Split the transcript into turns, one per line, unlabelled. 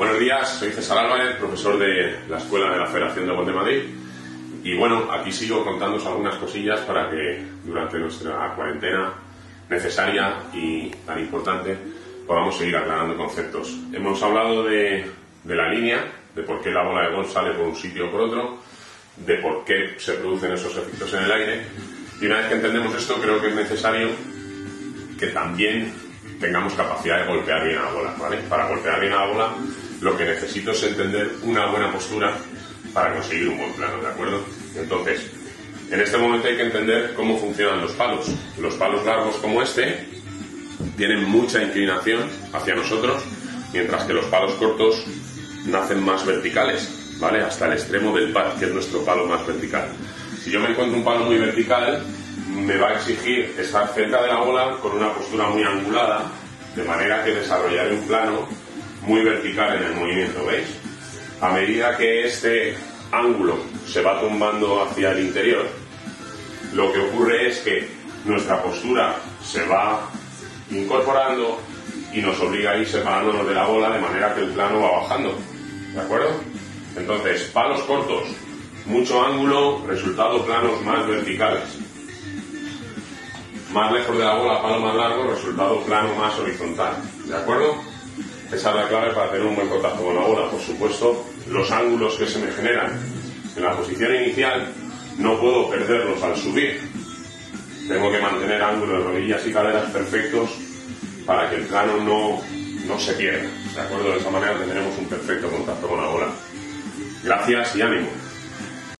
Buenos días, soy César Álvarez, profesor de la Escuela de la Federación de Gol de Madrid. Y bueno, aquí sigo contándoos algunas cosillas para que durante nuestra cuarentena necesaria y tan importante podamos seguir aclarando conceptos. Hemos hablado de, de la línea, de por qué la bola de gol sale por un sitio o por otro, de por qué se producen esos efectos en el aire. Y una vez que entendemos esto, creo que es necesario que también tengamos capacidad de golpear bien a la bola, ¿vale? Para golpear bien a la bola, lo que necesito es entender una buena postura para conseguir un buen plano, ¿de acuerdo? Entonces, en este momento hay que entender cómo funcionan los palos. Los palos largos como este tienen mucha inclinación hacia nosotros, mientras que los palos cortos nacen más verticales, ¿vale? Hasta el extremo del par, que es nuestro palo más vertical. Si yo me encuentro un palo muy vertical, me va a exigir estar cerca de la bola con una postura muy angulada, de manera que desarrollaré un plano muy vertical en el movimiento, ¿veis? A medida que este ángulo se va tumbando hacia el interior, lo que ocurre es que nuestra postura se va incorporando y nos obliga a ir separándonos de la bola de manera que el plano va bajando. ¿De acuerdo? Entonces, palos cortos, mucho ángulo, resultado planos más verticales. Más lejos de la bola, palo más largo, resultado plano más horizontal. ¿De acuerdo? Esa es la clave para tener un buen contacto con la bola. Por supuesto, los ángulos que se me generan en la posición inicial no puedo perderlos al subir. Tengo que mantener ángulos de rodillas y caderas perfectos para que el plano no, no se pierda. ¿De acuerdo? De esa manera tendremos un perfecto contacto con la bola. Gracias y ánimo.